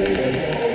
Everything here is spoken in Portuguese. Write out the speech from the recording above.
Música